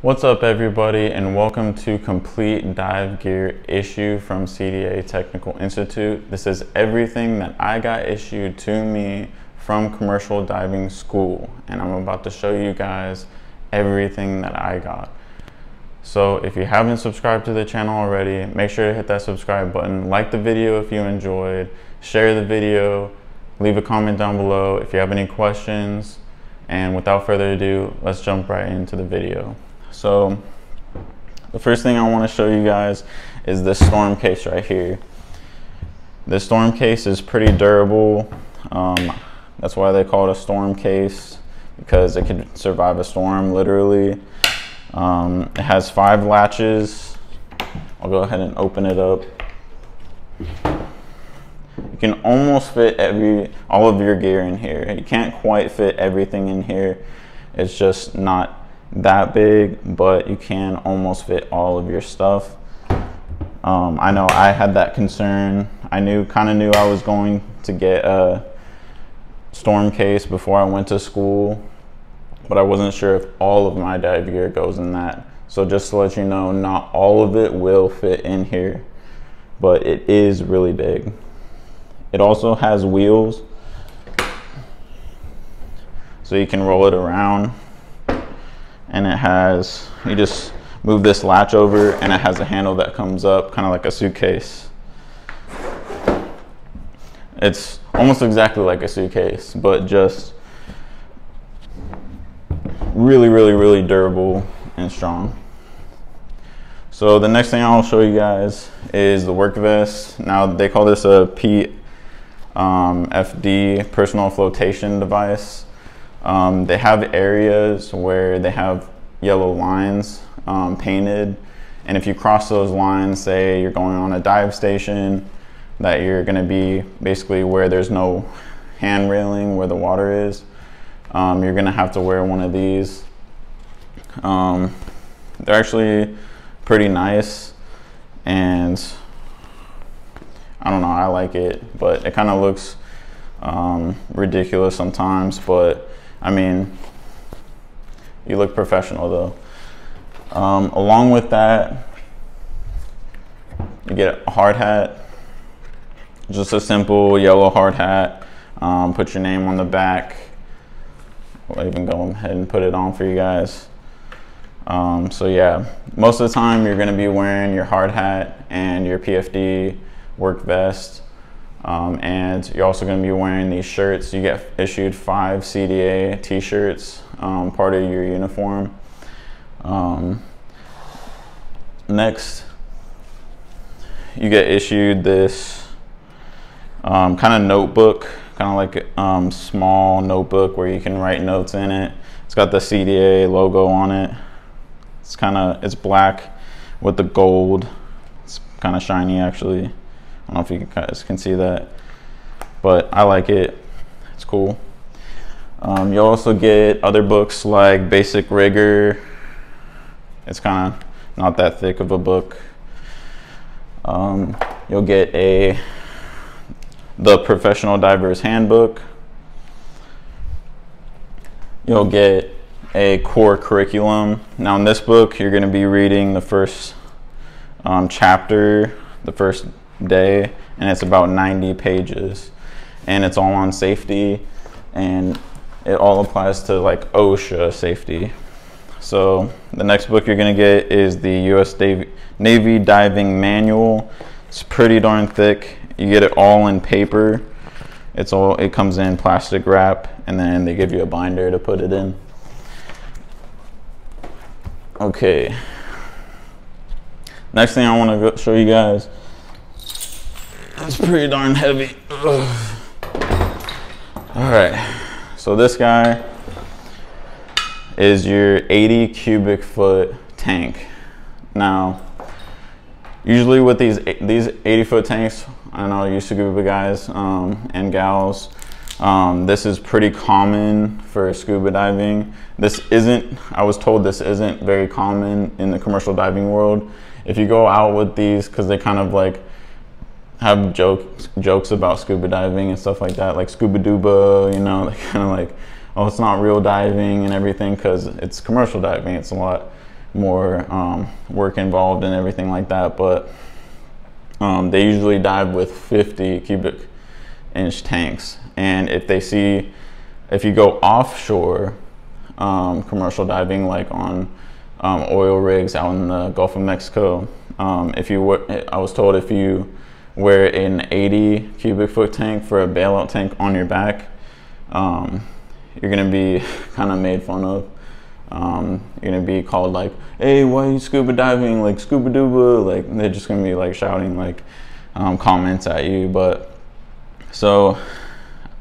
What's up everybody and welcome to Complete Dive Gear issue from CDA Technical Institute. This is everything that I got issued to me from commercial diving school and I'm about to show you guys everything that I got. So if you haven't subscribed to the channel already, make sure to hit that subscribe button, like the video if you enjoyed, share the video, leave a comment down below if you have any questions, and without further ado, let's jump right into the video. So the first thing I want to show you guys is this storm case right here. This storm case is pretty durable. Um, that's why they call it a storm case because it could survive a storm literally. Um, it has five latches. I'll go ahead and open it up. You can almost fit every all of your gear in here. You can't quite fit everything in here. It's just not that big, but you can almost fit all of your stuff. Um, I know I had that concern. I knew, kind of knew I was going to get a storm case before I went to school, but I wasn't sure if all of my dive gear goes in that. So just to let you know, not all of it will fit in here, but it is really big. It also has wheels, so you can roll it around and it has, you just move this latch over and it has a handle that comes up kind of like a suitcase. It's almost exactly like a suitcase, but just really, really, really durable and strong. So the next thing I'll show you guys is the work vest. Now they call this a PFD, um, personal flotation device. Um, they have areas where they have yellow lines um, painted. And if you cross those lines, say you're going on a dive station, that you're gonna be basically where there's no hand railing where the water is, um, you're gonna have to wear one of these. Um, they're actually pretty nice and I don't know, I like it, but it kind of looks um, ridiculous sometimes, but I mean, you look professional though. Um, along with that, you get a hard hat. Just a simple yellow hard hat. Um, put your name on the back. I'll even go ahead and put it on for you guys. Um, so yeah, most of the time you're gonna be wearing your hard hat and your PFD work vest. Um, and you're also going to be wearing these shirts. You get issued five CDA t-shirts, um, part of your uniform. Um, next, you get issued this um, kind of notebook, kind of like a um, small notebook where you can write notes in it. It's got the CDA logo on it. It's kind of, it's black with the gold. It's kind of shiny actually. I don't know if you guys can see that, but I like it. It's cool. Um, you'll also get other books like Basic Rigging. It's kind of not that thick of a book. Um, you'll get a the Professional Diver's Handbook. You'll get a core curriculum. Now in this book, you're going to be reading the first um, chapter, the first day and it's about 90 pages and it's all on safety and it all applies to like OSHA safety. So the next book you're gonna get is the US Navy Diving Manual. It's pretty darn thick. You get it all in paper. It's all, it comes in plastic wrap and then they give you a binder to put it in. Okay. Next thing I wanna show you guys that's pretty darn heavy. Ugh. All right, so this guy is your 80 cubic foot tank. Now, usually with these these 80 foot tanks, I know you scuba guys um, and gals, um, this is pretty common for scuba diving. This isn't, I was told this isn't very common in the commercial diving world. If you go out with these, because they kind of like have jokes jokes about scuba diving and stuff like that, like scuba duba, you know, like kind of like, oh, it's not real diving and everything because it's commercial diving. It's a lot more um, work involved and everything like that. But um, they usually dive with 50 cubic inch tanks. And if they see, if you go offshore um, commercial diving, like on um, oil rigs out in the Gulf of Mexico, um, if you were, I was told if you wear an 80 cubic foot tank for a bailout tank on your back, um, you're gonna be kind of made fun of. Um, you're gonna be called like, "Hey, why are you scuba diving?" Like scuba duba. Like they're just gonna be like shouting like um, comments at you. But so,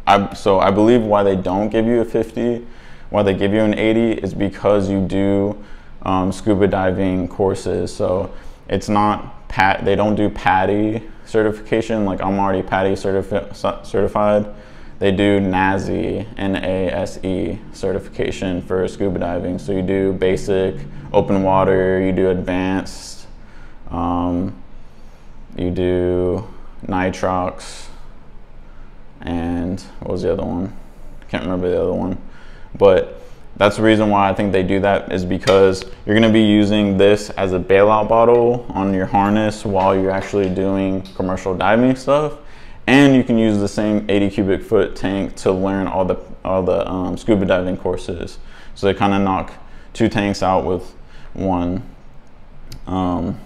I so I believe why they don't give you a 50, why they give you an 80 is because you do um, scuba diving courses. So it's not pat. They don't do PADI certification. Like I'm already PADI certifi- certified they do NASE, N-A-S-E certification for scuba diving. So you do basic, open water, you do advanced, um, you do nitrox, and what was the other one? Can't remember the other one. But that's the reason why I think they do that is because you're gonna be using this as a bailout bottle on your harness while you're actually doing commercial diving stuff and you can use the same 80 cubic foot tank to learn all the all the um, scuba diving courses. So they kind of knock two tanks out with one. Um,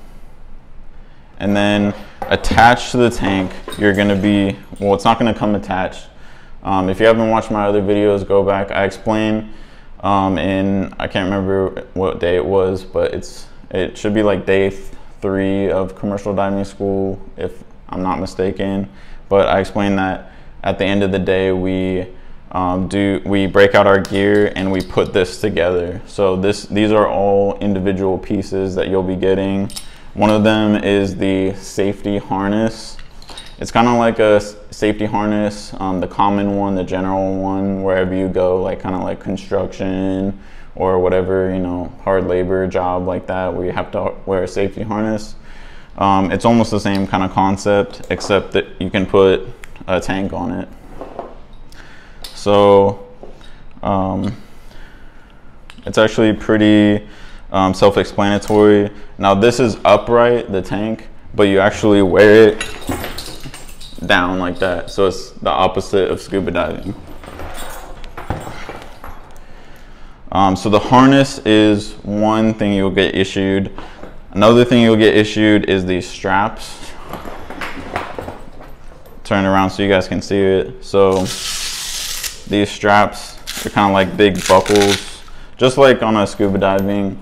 and then attached to the tank, you're gonna be, well, it's not gonna come attached. Um, if you haven't watched my other videos, go back. I explain um, in, I can't remember what day it was, but it's it should be like day three of commercial diving school, if I'm not mistaken. But I explained that at the end of the day, we um, do we break out our gear and we put this together. So this these are all individual pieces that you'll be getting. One of them is the safety harness. It's kind of like a safety harness, um, the common one, the general one, wherever you go, like kind of like construction or whatever, you know, hard labor job like that where you have to wear a safety harness. Um, it's almost the same kind of concept, except that you can put a tank on it. So um, it's actually pretty um, self-explanatory. Now this is upright, the tank, but you actually wear it down like that. So it's the opposite of scuba diving. Um, so the harness is one thing you'll get issued. Another thing you'll get issued is these straps. Turn around so you guys can see it. So these straps are kind of like big buckles, just like on a scuba diving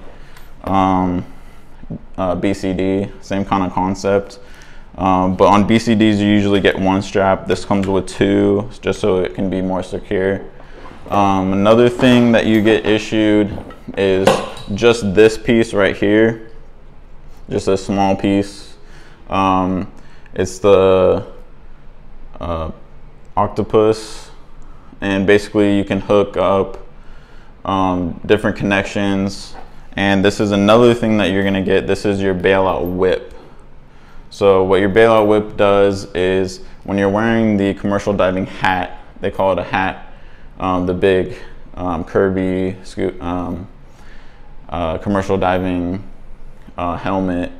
um, uh, BCD, same kind of concept. Um, but on BCDs, you usually get one strap. This comes with two, just so it can be more secure. Um, another thing that you get issued is just this piece right here just a small piece. Um, it's the uh, octopus, and basically you can hook up um, different connections. And this is another thing that you're gonna get. This is your bailout whip. So what your bailout whip does is when you're wearing the commercial diving hat, they call it a hat, um, the big um, Kirby scoop, um, uh, commercial diving uh, helmet.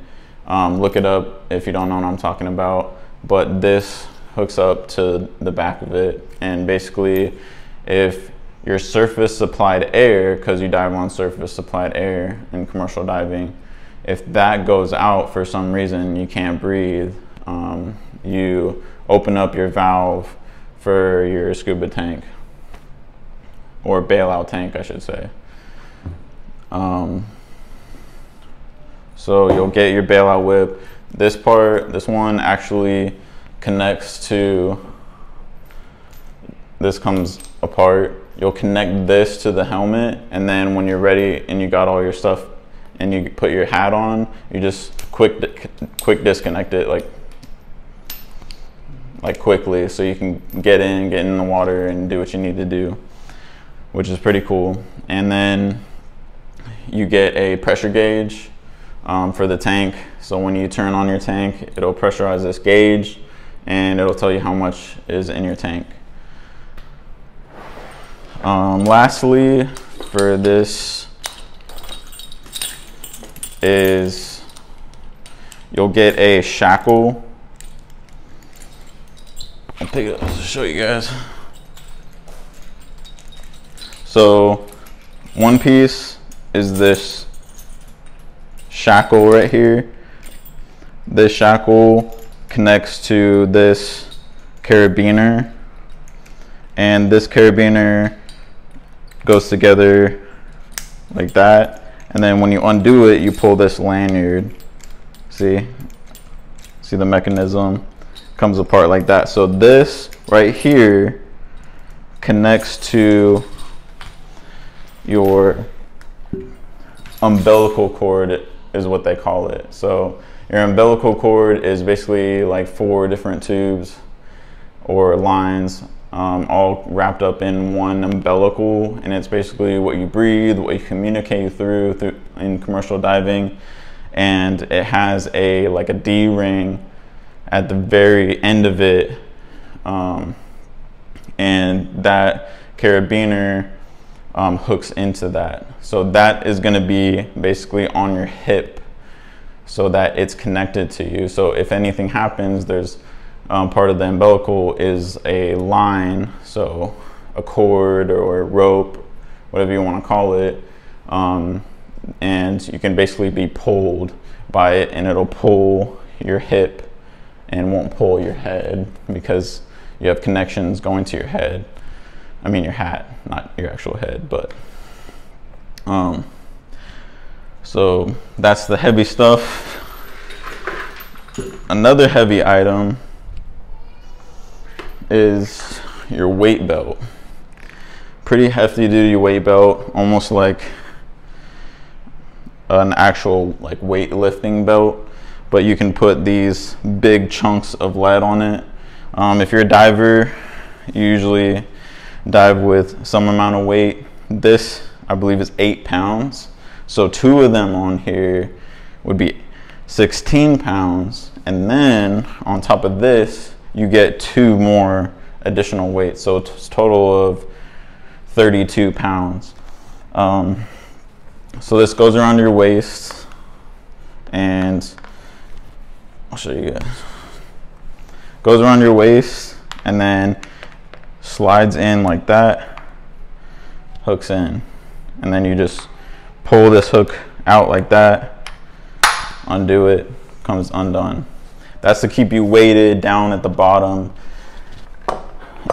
Um, look it up if you don't know what I'm talking about. But this hooks up to the back of it. And basically, if your surface supplied air, because you dive on surface supplied air in commercial diving, if that goes out for some reason, you can't breathe, um, you open up your valve for your scuba tank or bailout tank, I should say. Um, so you'll get your bailout whip. This part, this one actually connects to, this comes apart. You'll connect this to the helmet and then when you're ready and you got all your stuff and you put your hat on, you just quick quick disconnect it like like quickly so you can get in, get in the water and do what you need to do, which is pretty cool. And then you get a pressure gauge um, for the tank. So when you turn on your tank, it'll pressurize this gauge and it'll tell you how much is in your tank. Um, lastly, for this is you'll get a shackle. I'll pick it up to show you guys. So one piece is this shackle right here. This shackle connects to this carabiner and this carabiner goes together like that and then when you undo it you pull this lanyard. See? See the mechanism? Comes apart like that. So this right here connects to your umbilical cord is what they call it. So your umbilical cord is basically like four different tubes or lines um, all wrapped up in one umbilical and it's basically what you breathe what you communicate through, through in commercial diving. And it has a like a D ring at the very end of it um, and that carabiner um, hooks into that. So that is going to be basically on your hip so that it's connected to you. So if anything happens there's um, part of the umbilical is a line, so a cord or rope, whatever you want to call it. Um, and you can basically be pulled by it and it'll pull your hip and won't pull your head because you have connections going to your head. I mean your hat, not your actual head, but um, so that's the heavy stuff. Another heavy item is your weight belt. Pretty hefty duty weight belt, almost like an actual like weightlifting belt, but you can put these big chunks of lead on it. Um, if you're a diver, you usually dive with some amount of weight. This, I believe, is eight pounds. So two of them on here would be 16 pounds. And then on top of this, you get two more additional weights. So it's total of 32 pounds. Um, so this goes around your waist and I'll show you guys. Goes around your waist and then slides in like that, hooks in. And then you just pull this hook out like that, undo it, comes undone. That's to keep you weighted down at the bottom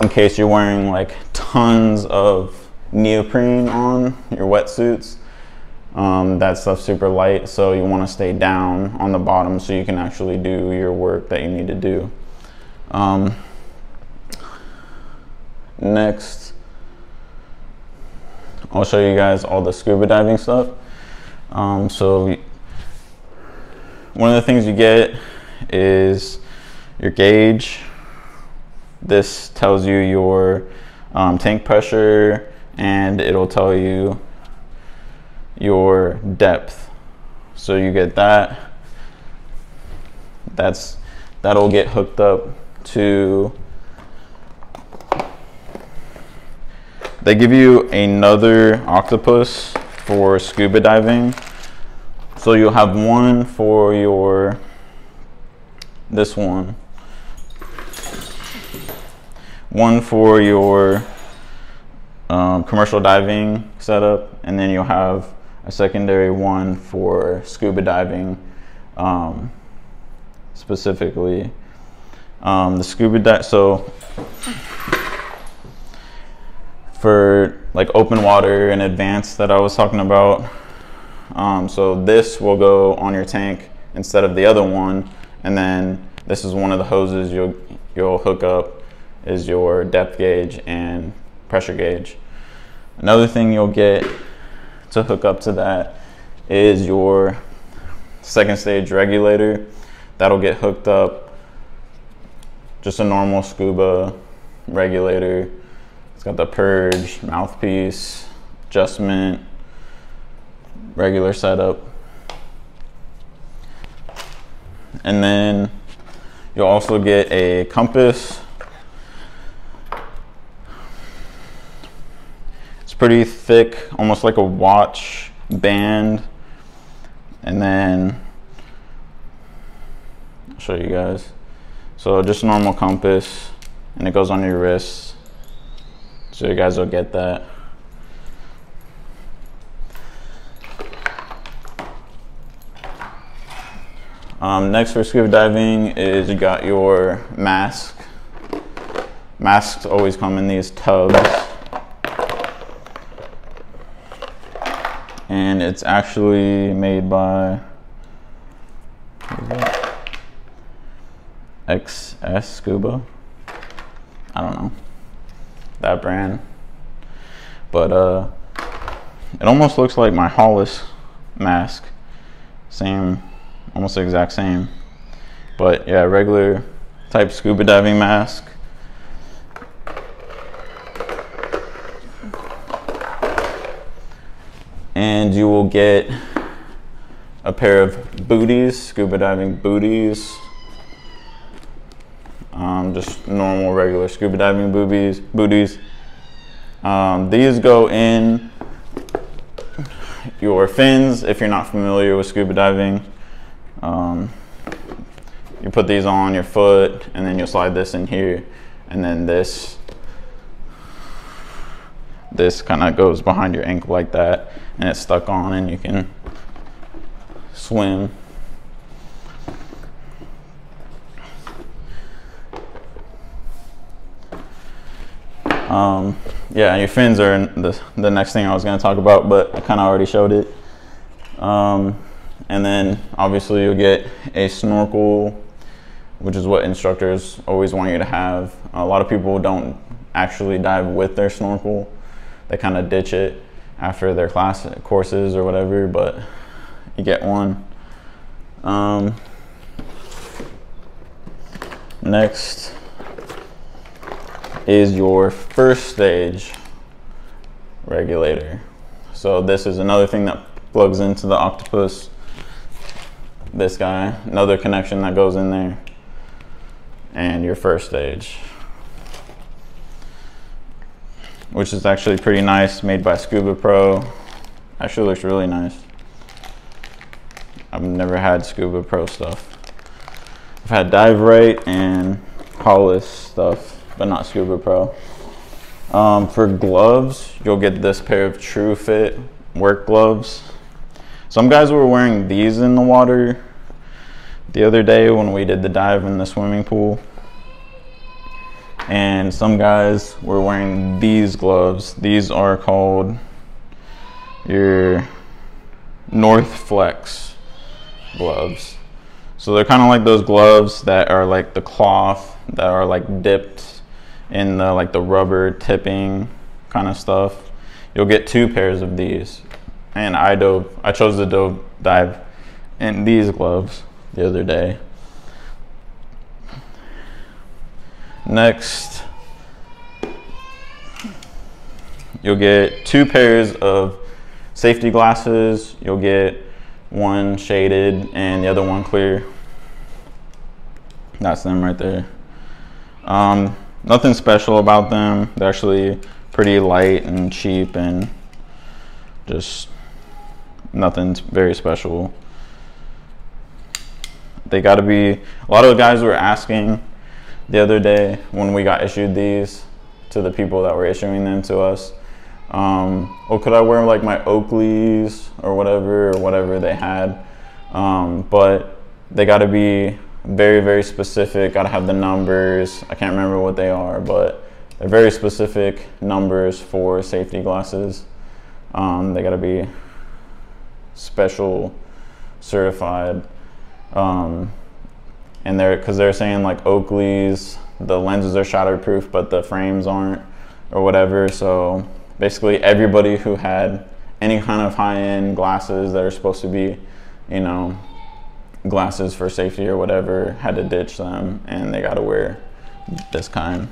in case you're wearing like tons of neoprene on your wetsuits. Um, that stuff's super light, so you want to stay down on the bottom so you can actually do your work that you need to do. Um, next, I'll show you guys all the scuba diving stuff. Um, so one of the things you get is your gauge. This tells you your um, tank pressure and it'll tell you your depth. So you get that. That's that'll get hooked up to they give you another octopus for scuba diving. So you'll have one for your this one. One for your um, commercial diving setup, and then you'll have a secondary one for scuba diving um, specifically. Um, the scuba dive, so for like open water and advanced that I was talking about. Um, so this will go on your tank instead of the other one and then this is one of the hoses you'll, you'll hook up is your depth gauge and pressure gauge. Another thing you'll get to hook up to that is your second stage regulator. That'll get hooked up, just a normal scuba regulator. It's got the purge, mouthpiece, adjustment, regular setup. And then you'll also get a compass. It's pretty thick, almost like a watch band. And then I'll show you guys. So just normal compass and it goes on your wrist. So you guys will get that. Um, next for scuba diving is you got your mask. Masks always come in these tubs. And it's actually made by XS Scuba. I don't know that brand. But uh, it almost looks like my Hollis mask. Same almost the exact same. But yeah, regular type scuba diving mask. And you will get a pair of booties, scuba diving booties. Um, just normal, regular scuba diving boobies, booties. Um, these go in your fins if you're not familiar with scuba diving. Um, you put these on your foot and then you'll slide this in here and then this this kind of goes behind your ankle like that and it's stuck on and you can swim. Um, yeah your fins are the, the next thing I was going to talk about but I kind of already showed it. Um, and then obviously you'll get a snorkel, which is what instructors always want you to have. A lot of people don't actually dive with their snorkel. They kind of ditch it after their class courses or whatever, but you get one. Um, next is your first stage regulator. So this is another thing that plugs into the octopus this guy, another connection that goes in there, and your first stage, which is actually pretty nice, made by Scuba Pro. Actually looks really nice. I've never had Scuba Pro stuff. I've had Dive Right and Hollis stuff, but not Scuba Pro. Um, for gloves, you'll get this pair of True Fit work gloves. Some guys were wearing these in the water the other day when we did the dive in the swimming pool. And some guys were wearing these gloves. These are called your Northflex gloves. So they're kind of like those gloves that are like the cloth that are like dipped in the like the rubber tipping kind of stuff. You'll get two pairs of these and I dove, I chose to dove, dive in these gloves the other day. Next, you'll get two pairs of safety glasses. You'll get one shaded and the other one clear. That's them right there. Um, nothing special about them. They're actually pretty light and cheap and just nothing very special. They got to be, a lot of guys were asking the other day when we got issued these to the people that were issuing them to us. Um, oh, could I wear like my Oakleys or whatever, or whatever they had? Um, but they got to be very, very specific. Got to have the numbers. I can't remember what they are, but they're very specific numbers for safety glasses. Um, they got to be special certified. Um, and they're because they're saying like Oakley's the lenses are shatterproof but the frames aren't or whatever. So basically everybody who had any kind of high-end glasses that are supposed to be, you know, glasses for safety or whatever had to ditch them and they got to wear this kind.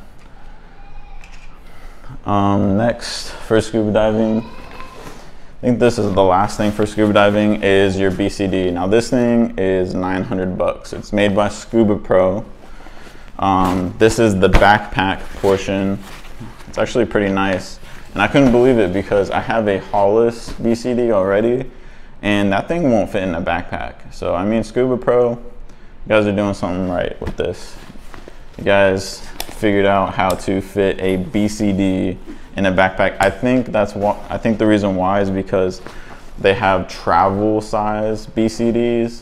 Um, next for scuba diving, think this is the last thing for scuba diving is your BCD. Now this thing is 900 bucks. It's made by Scuba Pro. Um, this is the backpack portion. It's actually pretty nice. And I couldn't believe it because I have a Hollis BCD already and that thing won't fit in a backpack. So I mean, Scuba Pro, you guys are doing something right with this. You guys figured out how to fit a BCD in a backpack. I think that's what I think the reason why is because they have travel size BCDs,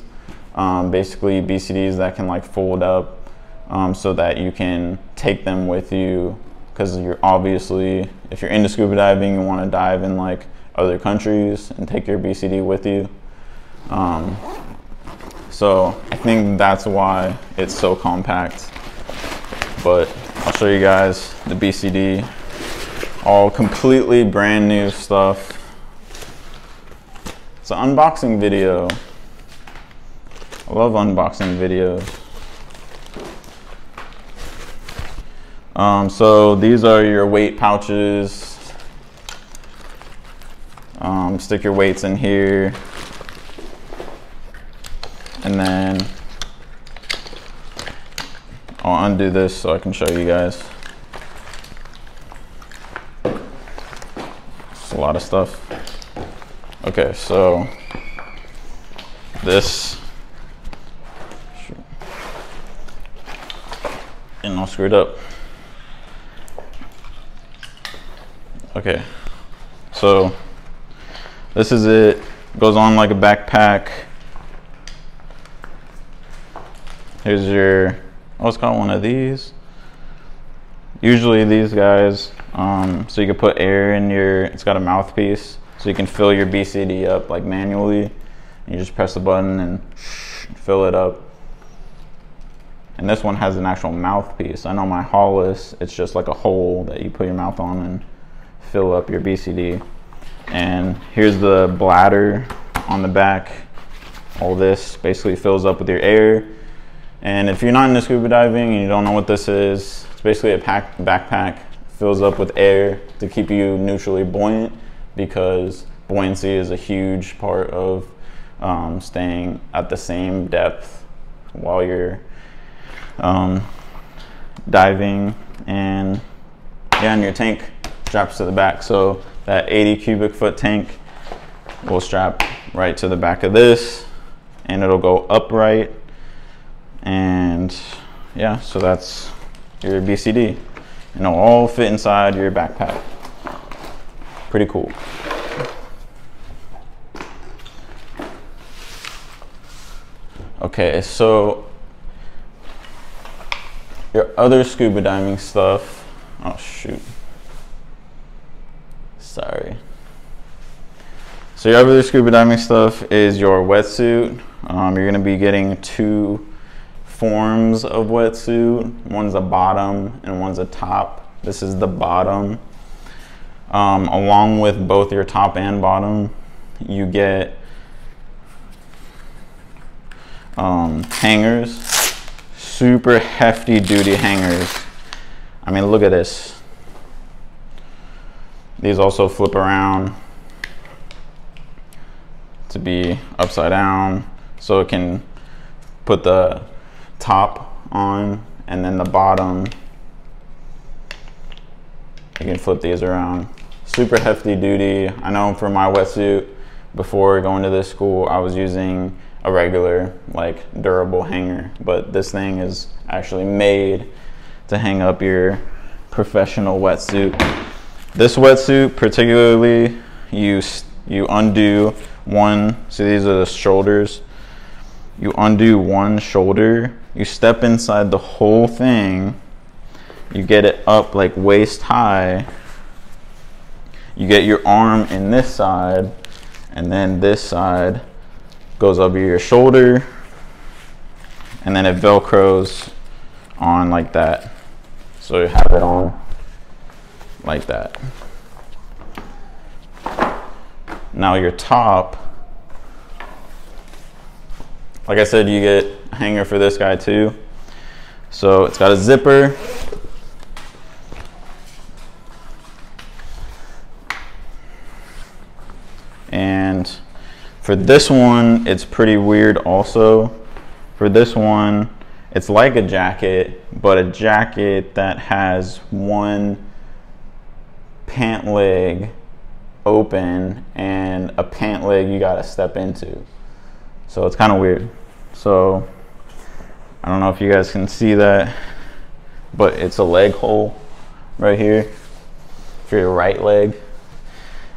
um, basically BCDs that can like fold up um, so that you can take them with you because you're obviously if you're into scuba diving you want to dive in like other countries and take your BCD with you. Um, so I think that's why it's so compact. But I'll show you guys the BCD. All completely brand new stuff. It's an unboxing video. I love unboxing videos. Um, so these are your weight pouches um, stick your weights in here. And then I'll undo this so I can show you guys. It's a lot of stuff. Okay, so this and I screwed up. Okay, so this is it. Goes on like a backpack. Here's your, oh, it's got one of these. Usually these guys, um, so you can put air in your, it's got a mouthpiece, so you can fill your BCD up like manually. You just press the button and fill it up. And this one has an actual mouthpiece. I know my Hollis, it's just like a hole that you put your mouth on and fill up your BCD and here's the bladder on the back all this basically fills up with your air and if you're not into scuba diving and you don't know what this is it's basically a pack backpack fills up with air to keep you neutrally buoyant because buoyancy is a huge part of um, staying at the same depth while you're um, diving. And yeah and your tank straps to the back. So that 80 cubic foot tank will strap right to the back of this and it'll go upright and yeah so that's your BCD and it'll all fit inside your backpack. Pretty cool. Okay so your other scuba diving stuff. Oh shoot. Sorry. So your other scuba diving stuff is your wetsuit. Um, you're gonna be getting two forms of wetsuit. One's a bottom and one's a top. This is the bottom. Um, along with both your top and bottom, you get um, hangers, super hefty duty hangers. I mean, look at this. These also flip around to be upside down so it can put the top on and then the bottom. You can flip these around. Super hefty duty. I know for my wetsuit before going to this school I was using a regular like durable hanger. But this thing is actually made to hang up your professional wetsuit. This wetsuit particularly, you, you undo one, see these are the shoulders. You undo one shoulder, you step inside the whole thing, you get it up like waist high, you get your arm in this side, and then this side goes over your shoulder, and then it velcros on like that. So you have it on like that. Now your top, like I said, you get a hanger for this guy too. So it's got a zipper. And for this one, it's pretty weird also. For this one, it's like a jacket, but a jacket that has one pant leg open and a pant leg you gotta step into. So it's kind of weird. So I don't know if you guys can see that, but it's a leg hole right here for your right leg.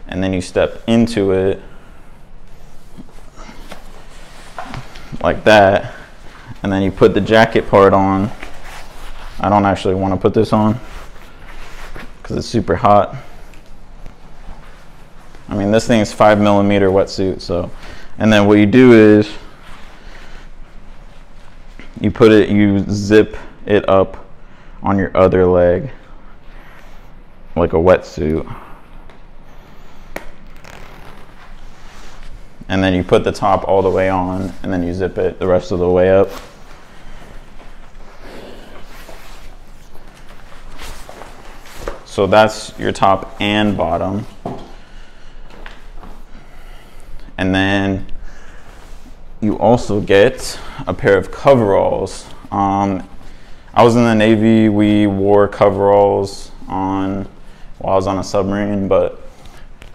And then you step into it like that. And then you put the jacket part on. I don't actually want to put this on because it's super hot. I mean, this thing is five millimeter wetsuit. So, and then what you do is you put it, you zip it up on your other leg like a wetsuit. And then you put the top all the way on and then you zip it the rest of the way up. So that's your top and bottom. And then you also get a pair of coveralls. Um, I was in the Navy, we wore coveralls on while I was on a submarine, but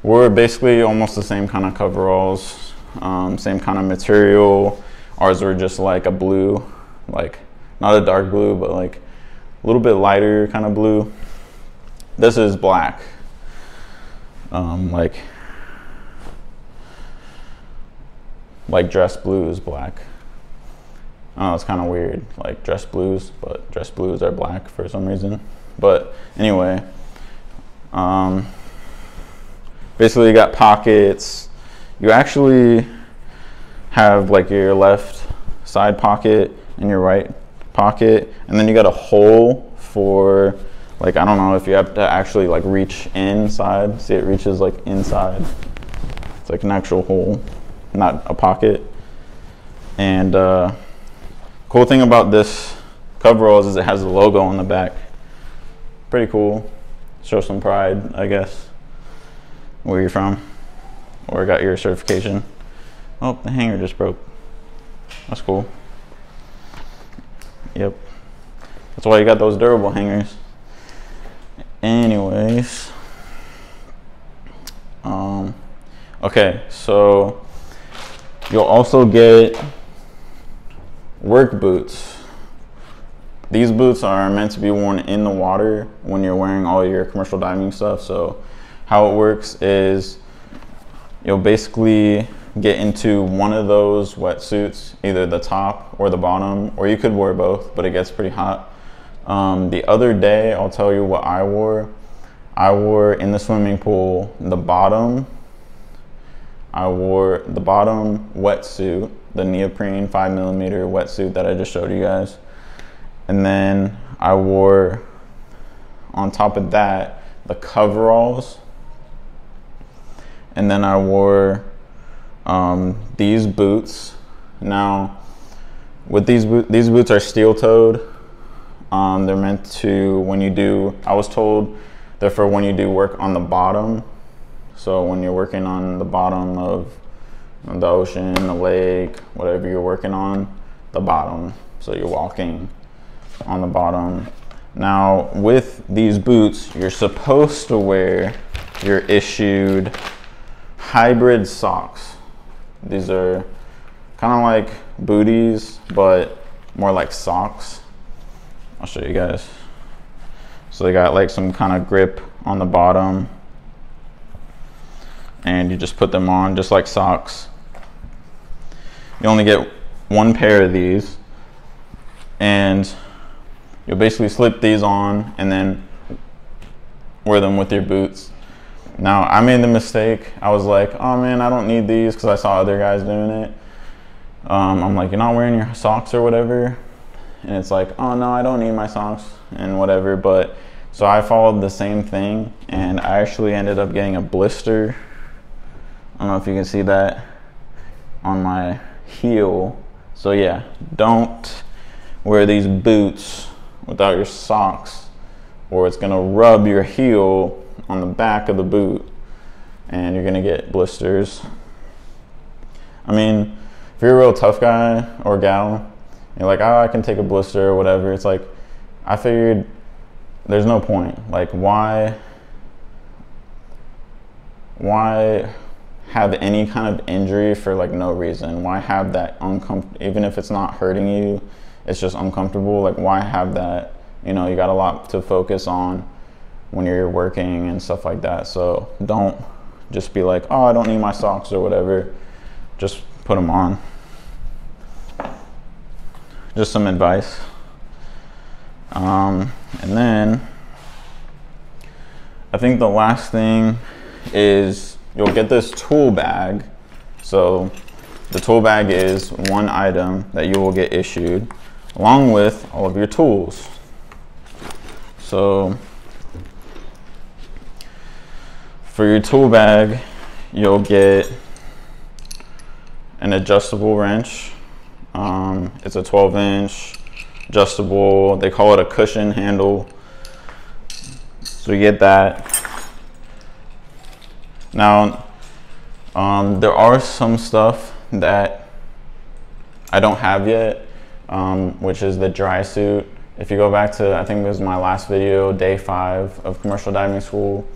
we're basically almost the same kind of coveralls, um, same kind of material. Ours were just like a blue, like not a dark blue, but like a little bit lighter kind of blue. This is black, um, like like dress blue is black. Oh, it's kind of weird, like dress blues, but dress blues are black for some reason. But anyway, um, basically you got pockets. You actually have like your left side pocket and your right pocket, and then you got a hole for like I don't know if you have to actually like reach inside. See, it reaches like inside. It's like an actual hole not a pocket. And uh, cool thing about this coveralls is it has the logo on the back. Pretty cool. Show some pride, I guess. Where you're from, or got your certification. Oh, the hanger just broke. That's cool. Yep. That's why you got those durable hangers. Anyways. Um, okay, so You'll also get work boots. These boots are meant to be worn in the water when you're wearing all your commercial diving stuff. So how it works is you'll basically get into one of those wetsuits, either the top or the bottom, or you could wear both, but it gets pretty hot. Um, the other day, I'll tell you what I wore. I wore in the swimming pool the bottom I wore the bottom wetsuit, the neoprene five millimeter wetsuit that I just showed you guys. And then I wore, on top of that, the coveralls. And then I wore um, these boots. Now, with these boots, these boots are steel toed. Um, they're meant to, when you do, I was told they're for when you do work on the bottom so when you're working on the bottom of the ocean, the lake, whatever you're working on, the bottom. So you're walking on the bottom. Now with these boots, you're supposed to wear your issued hybrid socks. These are kind of like booties, but more like socks. I'll show you guys. So they got like some kind of grip on the bottom and you just put them on just like socks. You only get one pair of these and you'll basically slip these on and then wear them with your boots. Now I made the mistake. I was like, oh man, I don't need these because I saw other guys doing it. Um, I'm like, you're not wearing your socks or whatever. And it's like, oh no, I don't need my socks and whatever. But so I followed the same thing and I actually ended up getting a blister I don't know if you can see that on my heel. So yeah, don't wear these boots without your socks or it's gonna rub your heel on the back of the boot and you're gonna get blisters. I mean, if you're a real tough guy or gal, you're like, oh, I can take a blister or whatever. It's like, I figured there's no point. Like, why why have any kind of injury for like no reason? Why have that uncomfortable, even if it's not hurting you, it's just uncomfortable. Like why have that? You know, you got a lot to focus on when you're working and stuff like that. So don't just be like, oh, I don't need my socks or whatever. Just put them on. Just some advice. Um, and then I think the last thing is you'll get this tool bag. So the tool bag is one item that you will get issued along with all of your tools. So for your tool bag, you'll get an adjustable wrench. Um, it's a 12 inch adjustable, they call it a cushion handle. So you get that. Now, um, there are some stuff that I don't have yet, um, which is the dry suit. If you go back to, I think it was my last video, day five of commercial diving school,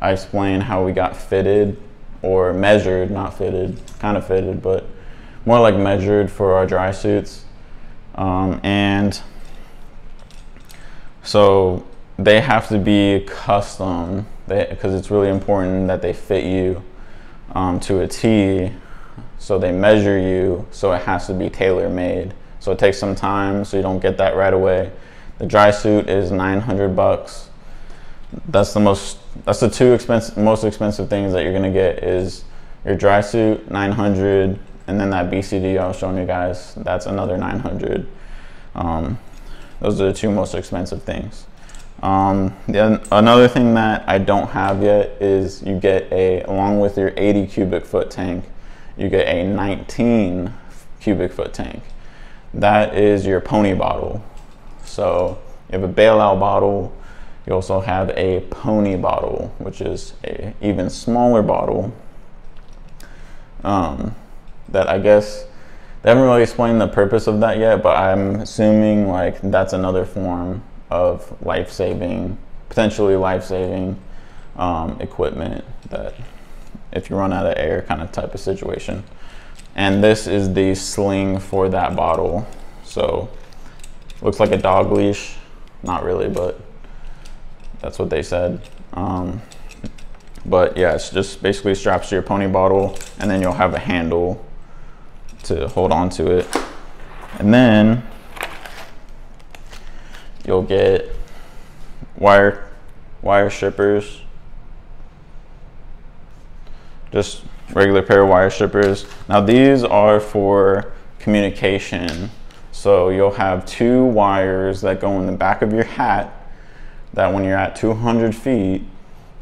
I explained how we got fitted or measured, not fitted, kind of fitted, but more like measured for our dry suits. Um, and so they have to be custom because it's really important that they fit you um, to a T. So they measure you, so it has to be tailor made. So it takes some time, so you don't get that right away. The dry suit is 900 bucks. That's the most. That's the two expensive, most expensive things that you're gonna get is your dry suit 900, and then that BCD I was showing you guys. That's another 900. Um, those are the two most expensive things. Um, another thing that I don't have yet is you get a, along with your 80 cubic foot tank, you get a 19 cubic foot tank. That is your pony bottle. So you have a bailout bottle. You also have a pony bottle, which is a even smaller bottle. Um, that I guess they haven't really explained the purpose of that yet, but I'm assuming like that's another form of life-saving, potentially life-saving um, equipment that if you run out of air kind of type of situation. And this is the sling for that bottle. So looks like a dog leash. Not really, but that's what they said. Um, but yeah, it's just basically straps to your pony bottle and then you'll have a handle to hold on to it. And then you'll get wire wire strippers. Just regular pair of wire strippers. Now these are for communication. So you'll have two wires that go in the back of your hat that when you're at 200 feet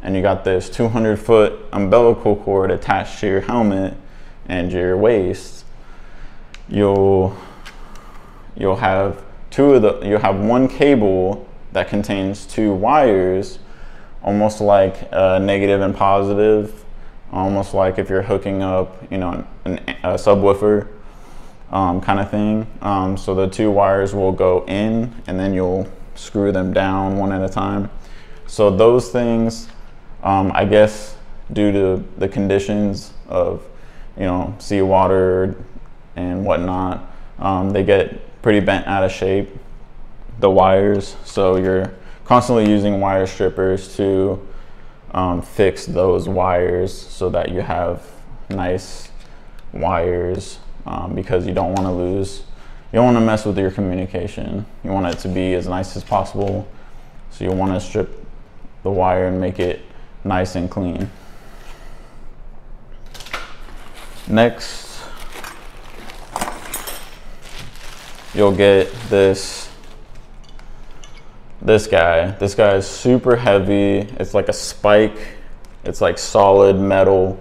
and you got this 200 foot umbilical cord attached to your helmet and your waist you'll you'll have two of the, you have one cable that contains two wires, almost like negative and positive, almost like if you're hooking up, you know, an, a subwoofer um, kind of thing. Um, so the two wires will go in and then you'll screw them down one at a time. So those things, um, I guess, due to the conditions of, you know, seawater and whatnot, um, they get pretty bent out of shape, the wires. So you're constantly using wire strippers to um, fix those wires so that you have nice wires um, because you don't want to lose, you don't want to mess with your communication. You want it to be as nice as possible. So you want to strip the wire and make it nice and clean. Next, you'll get this this guy. This guy is super heavy. It's like a spike. It's like solid metal.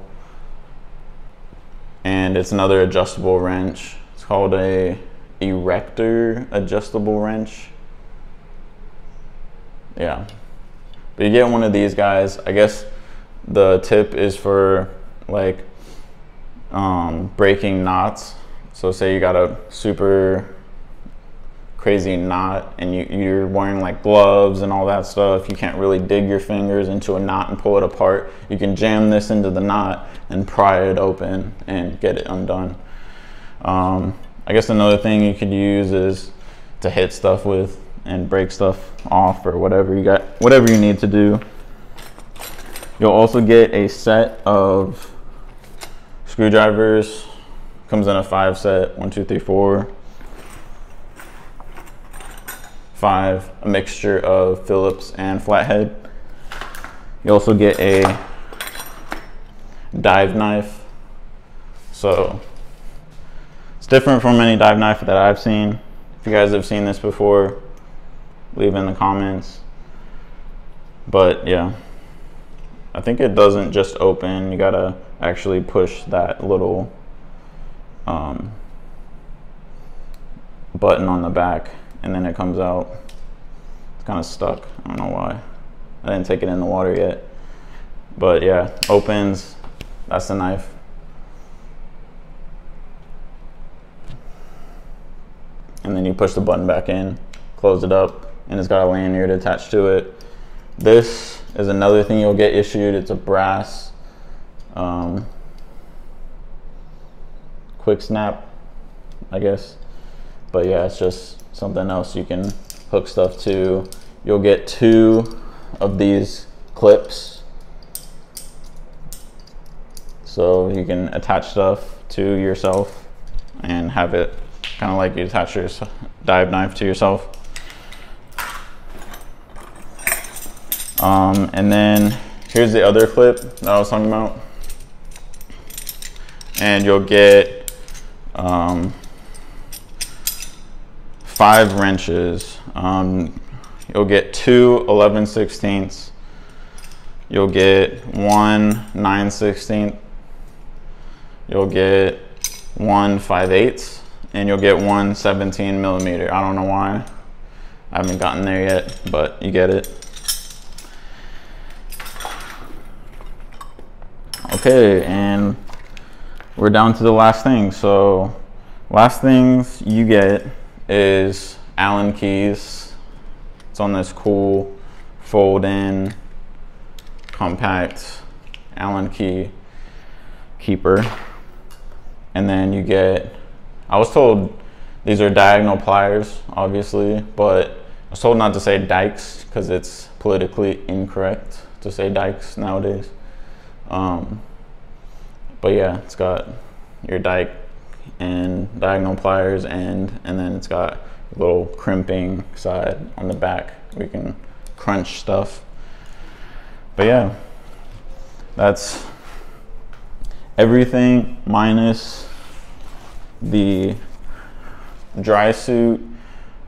And it's another adjustable wrench. It's called a erector adjustable wrench. Yeah. But you get one of these guys. I guess the tip is for like um, breaking knots. So say you got a super crazy knot and you, you're wearing like gloves and all that stuff, you can't really dig your fingers into a knot and pull it apart. You can jam this into the knot and pry it open and get it undone. Um, I guess another thing you could use is to hit stuff with and break stuff off or whatever you got, whatever you need to do. You'll also get a set of screwdrivers. Comes in a five set, one, two, three, four. Five, a mixture of Phillips and flathead. You also get a dive knife. So it's different from any dive knife that I've seen. If you guys have seen this before, leave in the comments. But yeah, I think it doesn't just open. You gotta actually push that little um, button on the back and then it comes out. It's kind of stuck. I don't know why. I didn't take it in the water yet. But yeah, opens. That's the knife. And then you push the button back in, close it up, and it's got a lanyard attached to it. This is another thing you'll get issued. It's a brass um, quick snap, I guess. But yeah, it's just something else you can hook stuff to. You'll get two of these clips. So you can attach stuff to yourself and have it kind of like you attach your dive knife to yourself. Um, and then here's the other clip that I was talking about. And you'll get um, five wrenches. Um, you'll get two 11 16ths. You'll get one 9 16th. You'll get one 5 8 and you'll get one 17 millimeter. I don't know why. I haven't gotten there yet, but you get it. Okay, and we're down to the last thing. So last things you get is Allen keys. It's on this cool fold in compact Allen key keeper. And then you get, I was told these are diagonal pliers, obviously, but I was told not to say dikes because it's politically incorrect to say dikes nowadays. Um, but yeah, it's got your dike and diagonal pliers end, and then it's got a little crimping side on the back we can crunch stuff. But yeah, that's everything minus the dry suit,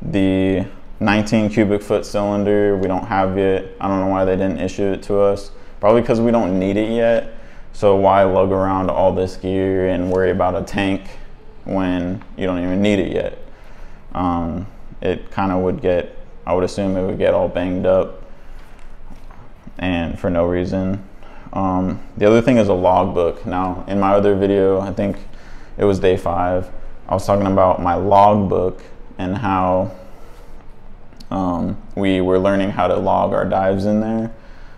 the 19 cubic foot cylinder we don't have yet. I don't know why they didn't issue it to us. Probably because we don't need it yet. So why lug around all this gear and worry about a tank when you don't even need it yet? Um, it kind of would get, I would assume it would get all banged up and for no reason. Um, the other thing is a logbook. Now, in my other video, I think it was day five, I was talking about my logbook and how um, we were learning how to log our dives in there.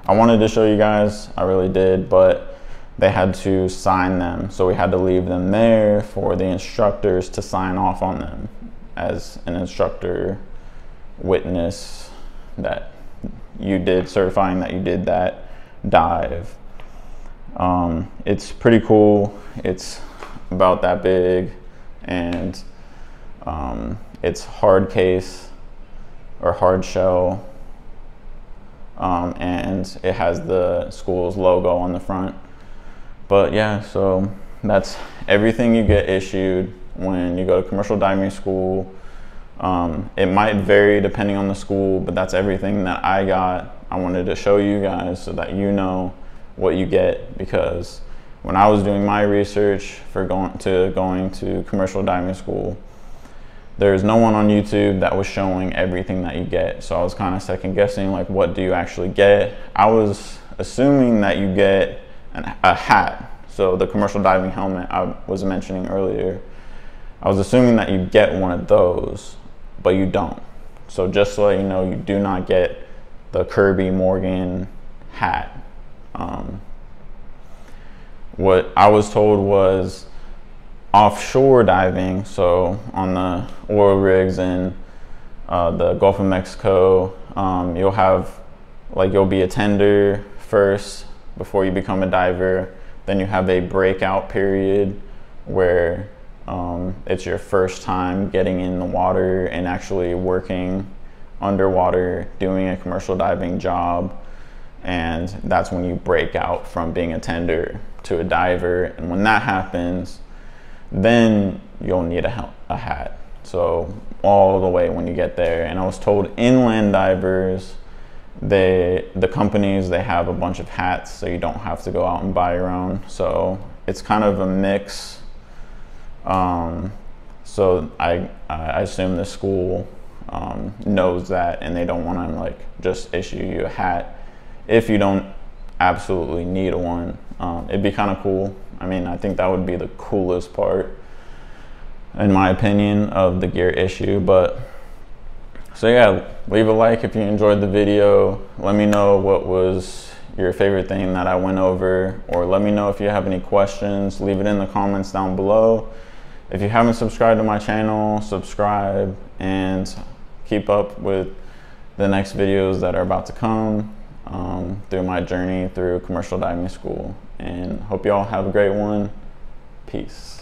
I wanted to show you guys, I really did, but they had to sign them. So we had to leave them there for the instructors to sign off on them as an instructor witness that you did, certifying that you did that dive. Um, it's pretty cool. It's about that big and um, it's hard case or hard shell um, and it has the school's logo on the front. But yeah, so that's everything you get issued when you go to commercial diving school. Um, it might vary depending on the school, but that's everything that I got. I wanted to show you guys so that you know what you get because when I was doing my research for going to going to commercial diving school, there's no one on YouTube that was showing everything that you get. So I was kind of second guessing like what do you actually get? I was assuming that you get an, a hat. So the commercial diving helmet I was mentioning earlier, I was assuming that you get one of those but you don't. So just so you know, you do not get the Kirby Morgan hat. Um, what I was told was offshore diving, so on the oil rigs in uh, the Gulf of Mexico, um, you'll have like you'll be a tender first before you become a diver. Then you have a breakout period where um, it's your first time getting in the water and actually working underwater, doing a commercial diving job. And that's when you break out from being a tender to a diver. And when that happens, then you'll need a, a hat. So all the way when you get there. And I was told inland divers, they the companies they have a bunch of hats, so you don't have to go out and buy your own. So it's kind of a mix. Um, so I I assume the school um, knows that, and they don't want to like just issue you a hat if you don't absolutely need one. Um, it'd be kind of cool. I mean, I think that would be the coolest part, in my opinion, of the gear issue. But so yeah, leave a like if you enjoyed the video. Let me know what was your favorite thing that I went over, or let me know if you have any questions. Leave it in the comments down below. If you haven't subscribed to my channel, subscribe and keep up with the next videos that are about to come um, through my journey through commercial diving school. And hope you all have a great one. Peace.